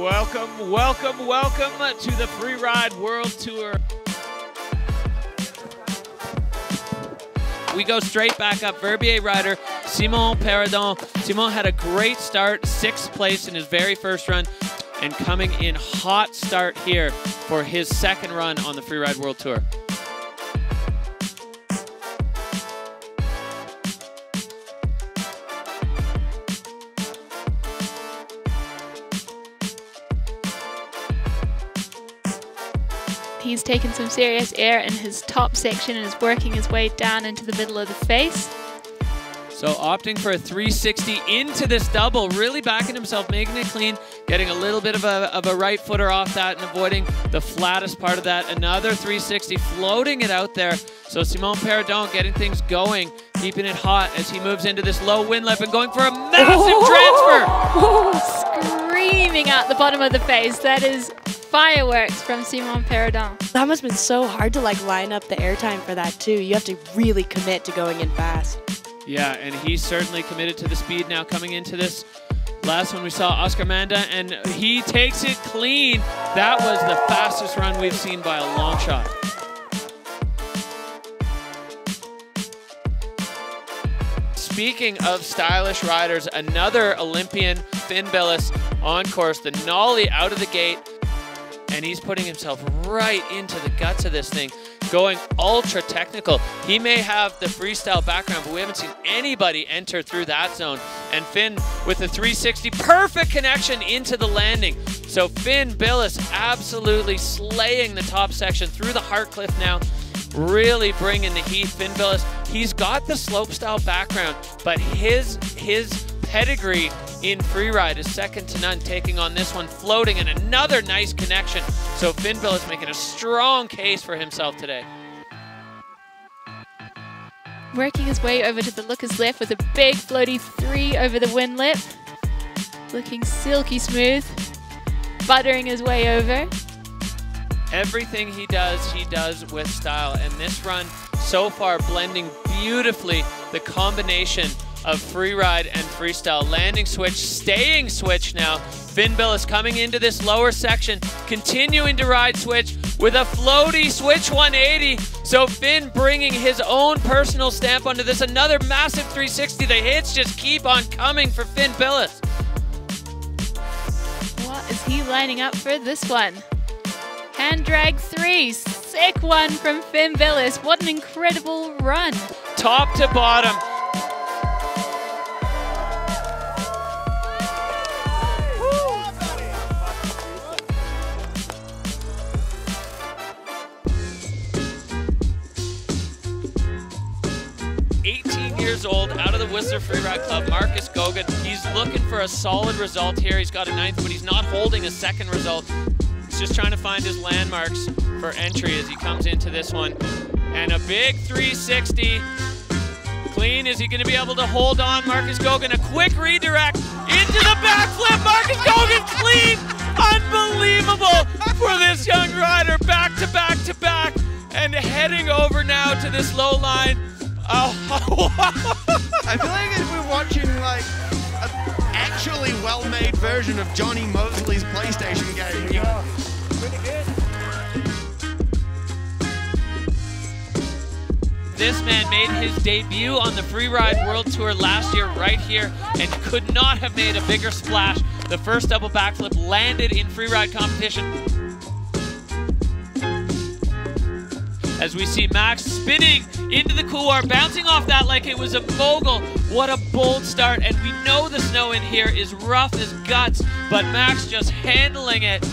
Welcome, welcome, welcome to the Freeride World Tour. We go straight back up. Verbier rider Simon Perraudin. Simon had a great start, sixth place in his very first run, and coming in hot start here for his second run on the Freeride World Tour. He's taken some serious air in his top section and is working his way down into the middle of the face. So opting for a 360 into this double, really backing himself, making it clean, getting a little bit of a, of a right footer off that and avoiding the flattest part of that. Another 360, floating it out there. So Simon Perraudin getting things going, keeping it hot as he moves into this low wind lip and going for a massive transfer. Oh, screaming out the bottom of the face. That is fireworks from Simon Perraudin. That must have been so hard to like line up the airtime for that too. You have to really commit to going in fast. Yeah, and he's certainly committed to the speed now coming into this. Last one we saw Oscar Mandin, and he takes it clean. That was the fastest run we've seen by a long shot. Speaking of stylish riders, another Olympian, Finn Bilous, on course. The nollie out of the gate and he's putting himself right into the guts of this thing, going ultra technical. He may have the freestyle background, but we haven't seen anybody enter through that zone. And Finn with the 360, perfect connection into the landing. So Finn Bilous absolutely slaying the top section through the Heartcliff now really bringing the heat. Finn Bilous, he's got the slopestyle background, but his his pedigree in freeride is second to none, taking on this one, floating, and another nice connection. So Finn is making a strong case for himself today. Working his way over to the looker's left with a big floaty three over the wind lip. Looking silky smooth. Buttering his way over. Everything he does, he does with style. And this run so far blending beautifully the combination of free ride and freestyle. Landing switch, staying switch now. Finn Bilous coming into this lower section, continuing to ride switch with a floaty switch 180. So Finn bringing his own personal stamp onto this. Another massive 360. The hits just keep on coming for Finn Bilous. What is he lining up for this one? Hand drag three. Sick one from Finn Bilous. What an incredible run. Top to bottom. Whistler Freeride Club, Marcus Goguen. He's looking for a solid result here. He's got a ninth, but he's not holding a second result. He's just trying to find his landmarks for entry as he comes into this one. And a big 360. Clean, is he gonna be able to hold on? Marcus Goguen, a quick redirect into the backflip. Marcus Goguen clean, unbelievable for this young rider. Back to back to back and heading over now to this low line. Oh, I feel like if we're watching like an actually well-made version of Jonny Moseley's PlayStation game. Yeah. This man made his debut on the Freeride World Tour last year right here and could not have made a bigger splash. The first double backflip landed in freeride competition. As we see Max spinning into the couloir, bouncing off that like it was a mogul. What a bold start, and we know the snow in here is rough as guts, but Max just handling it.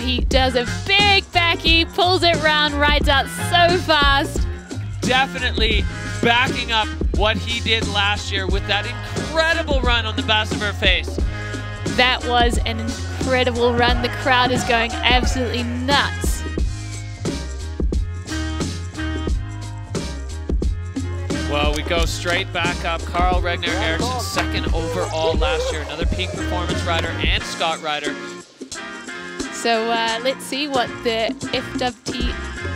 He does a big backy, pulls it round, rides out so fast. Definitely backing up what he did last year with that incredible run on the her face. That was an incredible run. The crowd is going absolutely nuts. Well, we go straight back up. Carl Regner Eriksson, second overall last year. Another peak performance rider and Scott rider. So uh, let's see what the FWT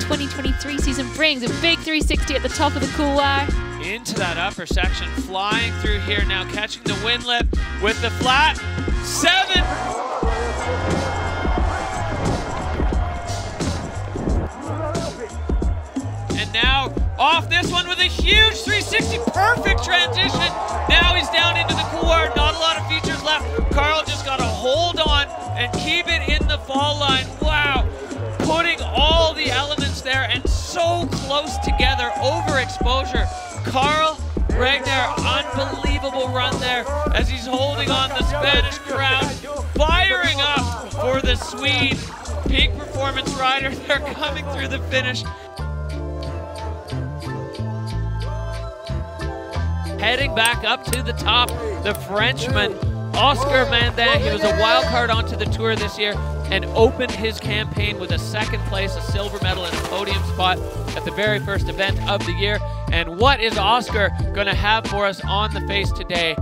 2023 season brings. A big 360 at the top of the couloir. into that upper section, flying through here now, catching the wind lip with the flat. Seven. And now off this one with a huge 360, perfect transition. Now he's down into the couloir, not a lot of features left. Carl just got to hold on and keep it in the fall line. Wow, putting all the elements there and so close together, overexposure. Carl Regner, unbelievable run there as he's holding on the Spanish crown, firing up for the Swede. Peak performance rider, they're coming through the finish. Heading back up to the top, the Frenchman, Oscar Mandin. He was a wild card onto the tour this year and opened his campaign with a second place, a silver medal, and a podium spot at the very first event of the year. And what is Oscar going to have for us on the face today?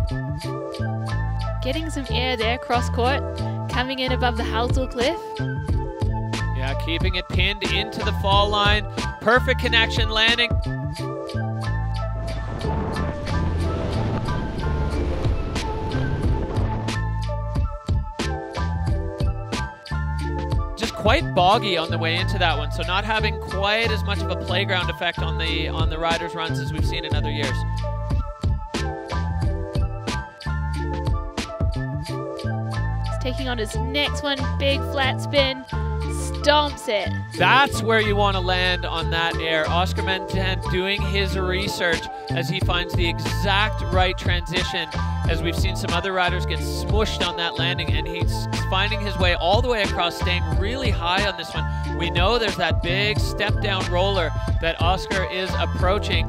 Getting some air there, cross court, coming in above the Halsel cliff. Yeah, keeping it pinned into the fall line. Perfect connection, landing Just quite boggy on the way into that one, so not having quite as much of a playground effect on the on the riders' runs as we've seen in other years. Taking on his next one, big flat spin, stomps it. That's where you want to land on that air. Oscar Mandin doing his research as he finds the exact right transition as we've seen some other riders get smushed on that landing and he's finding his way all the way across, staying really high on this one. We know there's that big step down roller that Oscar is approaching.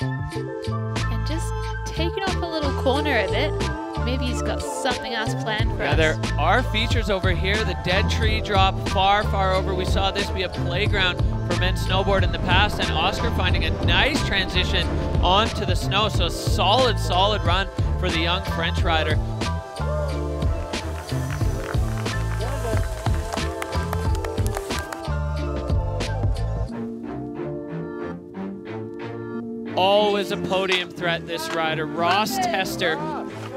And just taking off a little corner of it. Maybe he's got something else planned for yeah, us. there are features over here. The dead tree drop far, far over. We saw this be a playground for men's snowboard in the past, and Oscar finding a nice transition onto the snow. So solid, solid run for the young French rider. Always a podium threat, this rider. Ross Tester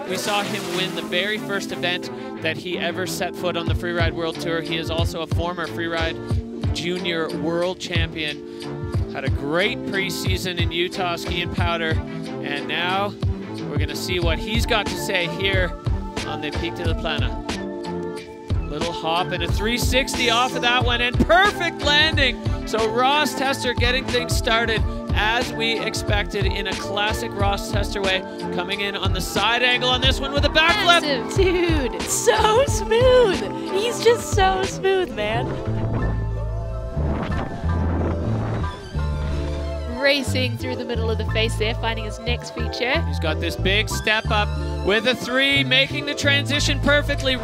we saw him win the very first event that he ever set foot on the Freeride World Tour. He is also a former Freeride Junior World Champion. Had a great preseason in Utah skiing powder, and now we're gonna see what he's got to say here on the Peak de la Plana. Little hop and a 360 off of that one, and perfect landing. So Ross Tester getting things started as we expected in a classic Ross Tester way, coming in on the side angle on this one with a backflip. Massive. Dude, so smooth. He's just so smooth, man. Racing through the middle of the face there, finding his next feature. He's got this big step up with a three, making the transition perfectly.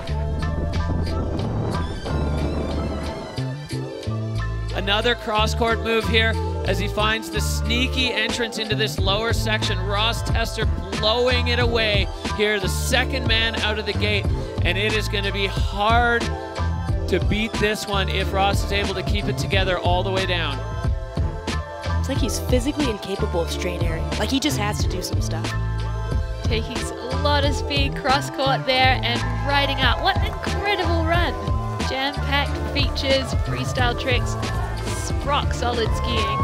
Another cross court move here as he finds the sneaky entrance into this lower section. Ross Tester blowing it away here, the second man out of the gate. And it is going to be hard to beat this one if Ross is able to keep it together all the way down. It's like he's physically incapable of straight airing. Like he just has to do some stuff. Taking a lot of speed cross court there and riding out. What an incredible run! Jam packed features, freestyle tricks, rock solid skiing.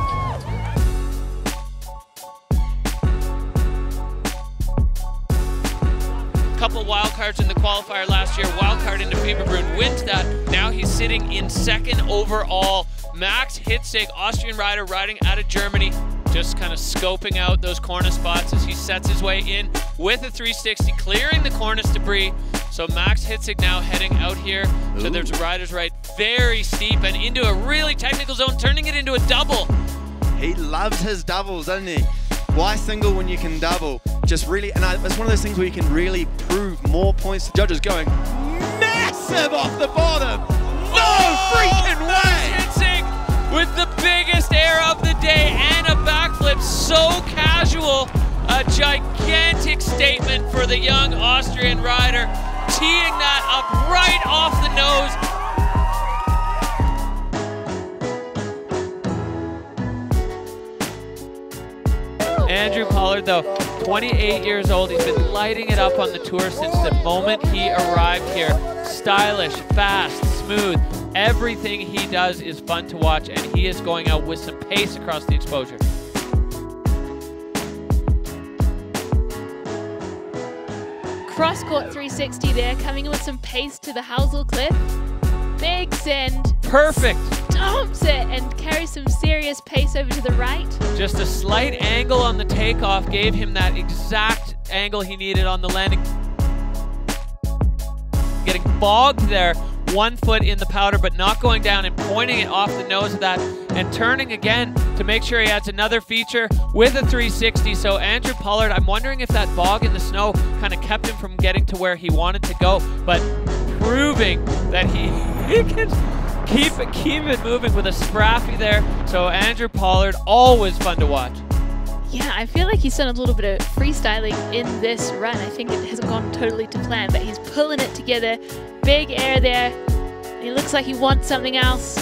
Couple wild cards in the qualifier last year. Wild card into Fieberbrunn wins that. Now he's sitting in second overall. Max Hitzig, Austrian rider riding out of Germany, just kind of scoping out those corner spots as he sets his way in with a 360, clearing the cornice debris. So Max Hitzig now heading out here. Ooh. So there's riders right very steep and into a really technical zone, turning it into a double. He loves his doubles, doesn't he? Why single when you can double? Just really, and I, it's one of those things where you can really prove more points. Judges going massive off the bottom. No oh, freaking way! Hitzig with the biggest air of the day and a backflip, so casual. A gigantic statement for the young Austrian rider, teeing that up right off the nose Andrew Pollard, though, 28 years old. He's been lighting it up on the tour since the moment he arrived here. Stylish, fast, smooth. Everything he does is fun to watch, and he is going out with some pace across the exposure. Cross court 360 there, coming in with some pace to the Housel clip. Big send. Perfect. Stomps it and carries some serious pace over to the right. Just a slight angle on the takeoff gave him that exact angle he needed on the landing. Getting bogged there, one foot in the powder, but not going down and pointing it off the nose of that and turning again to make sure he adds another feature with a 360. So Andrew Pollard, I'm wondering if that bog in the snow kind of kept him from getting to where he wanted to go, but proving that he, he can keep it, keep it moving with a scrappy there. So Andrew Pollard, always fun to watch. Yeah, I feel like he's done a little bit of freestyling in this run. I think it hasn't gone totally to plan, but he's pulling it together. Big air there. He looks like he wants something else.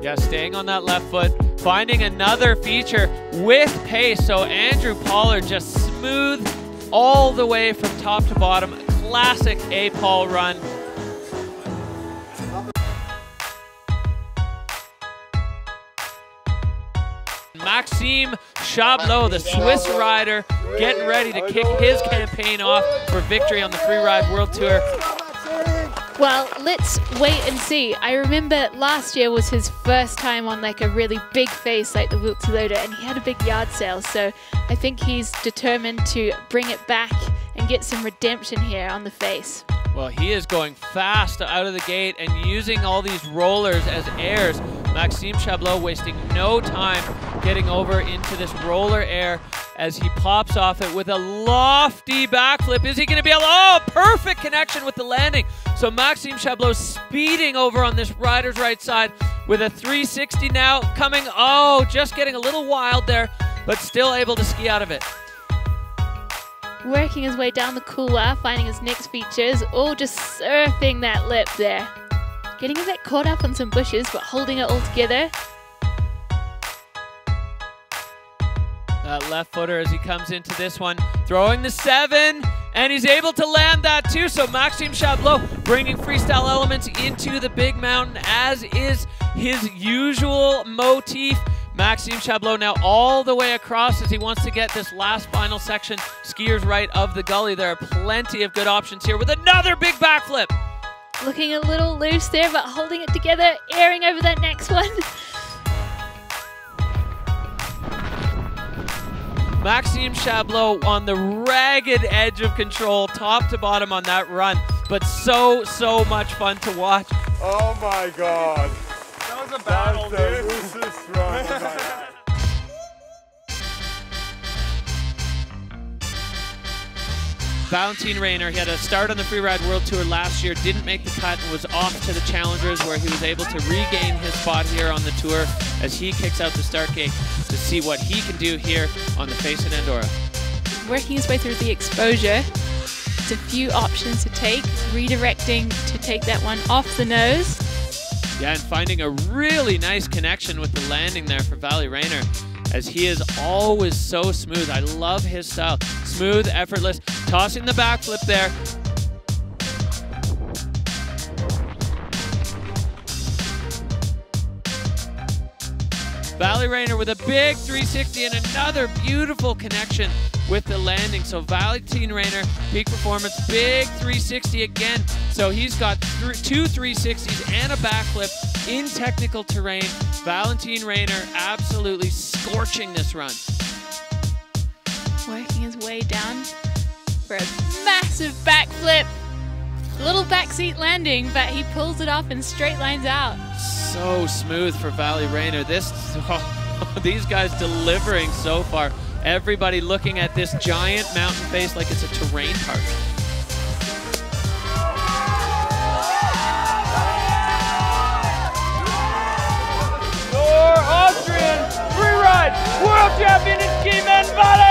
Yeah, staying on that left foot, finding another feature with pace. So Andrew Pollard just smooth all the way from top to bottom. Classic A Paul run. Maxime Chabloz, the Swiss rider, getting ready to kick his campaign off for victory on the Freeride World Tour. Well, let's wait and see. I remember last year was his first time on like a really big face like the Wildseeloder and he had a big yard sale. So I think he's determined to bring it back and get some redemption here on the face. Well, he is going fast out of the gate and using all these rollers as airs. Maxime Chabloz wasting no time getting over into this roller air as he pops off it with a lofty backflip. Is he going to be able? Oh, perfect connection with the landing. So Maxime Chabloz speeding over on this rider's right side with a 360 now coming. Oh, just getting a little wild there, but still able to ski out of it working his way down the couloir, finding his next features, all just surfing that lip there. Getting a bit caught up on some bushes, but holding it all together. That left footer as he comes into this one, throwing the seven, and he's able to land that too. So Maxime Chabloz bringing freestyle elements into the big mountain, as is his usual motif. Maxime Chabloz now all the way across as he wants to get this last final section. Skiers right of the gully. There are plenty of good options here with another big backflip. Looking a little loose there, but holding it together, airing over that next one. Maxime Chabloz on the ragged edge of control, top to bottom on that run, but so, so much fun to watch. Oh my God. That was a battle, That's dude. Valentin Rainer, he had a start on the Freeride World Tour last year, didn't make the cut, and was off to the Challengers where he was able to regain his spot here on the tour as he kicks out the start gate to see what he can do here on the face in Andorra. Working his way through the exposure. It's a few options to take, redirecting to take that one off the nose. Yeah, and finding a really nice connection with the landing there for Valley Rainer as he is always so smooth. I love his style. Smooth, effortless, tossing the backflip there. Valley Rainer with a big 360 and another beautiful connection with the landing. So Valentin Rainer, peak performance, big 360 again. So he's got th two 360s and a backflip in technical terrain. Valentin Rainer absolutely scorching this run. Working his way down for a massive backflip. Little backseat landing, but he pulls it off and straight lines out. So smooth for Valley Rainer. This, oh, these guys delivering so far. Everybody looking at this giant mountain face like it's a terrain park. Your Austrian Freeride World Champion Ski Men Valley!